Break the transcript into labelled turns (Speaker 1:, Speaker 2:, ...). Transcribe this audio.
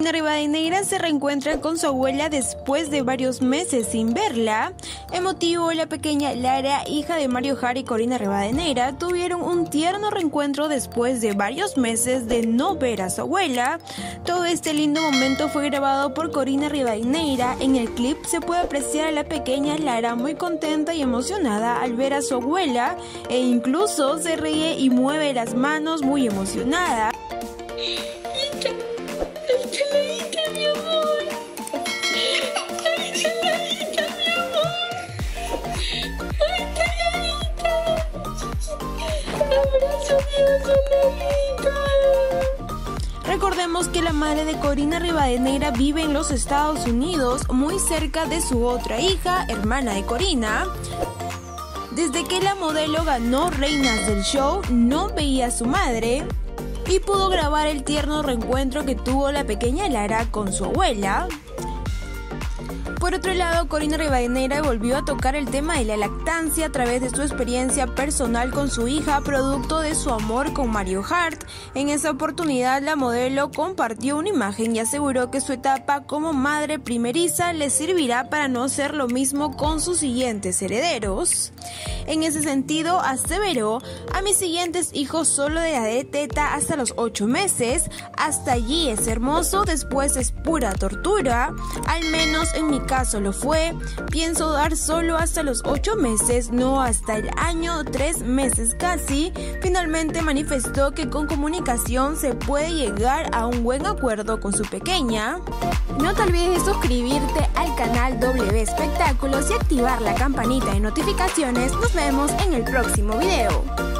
Speaker 1: Rivadeneira se reencuentra con su abuela después de varios meses sin verla. Emotivo, la pequeña Lara, hija de Mario Jara y Corina Rivadeneira, tuvieron un tierno reencuentro después de varios meses de no ver a su abuela. Todo este lindo momento fue grabado por Corina Rivadeneira. En el clip se puede apreciar a la pequeña Lara muy contenta y emocionada al ver a su abuela e incluso se ríe y mueve las manos muy emocionada. Recordemos que la madre de Corina Rivadeneira vive en los Estados Unidos, muy cerca de su otra hija, hermana de Corina. Desde que la modelo ganó Reinas del Show, no veía a su madre y pudo grabar el tierno reencuentro que tuvo la pequeña Lara con su abuela. Por otro lado, Corina Rivadeneira volvió a tocar el tema de la lactancia a través de su experiencia personal con su hija, producto de su amor con Mario Hart. En esa oportunidad, la modelo compartió una imagen y aseguró que su etapa como madre primeriza le servirá para no ser lo mismo con sus siguientes herederos. En ese sentido, aseveró, a mis siguientes hijos solo de la teta hasta los 8 meses, hasta allí es hermoso, después es pura tortura, al menos en mi caso lo fue, pienso dar solo hasta los 8 meses, no hasta el año 3 meses casi, finalmente manifestó que con comunicación se puede llegar a un buen acuerdo con su pequeña. No te olvides de suscribirte al canal W Espectáculos y activar la campanita de notificaciones. Nos vemos en el próximo video.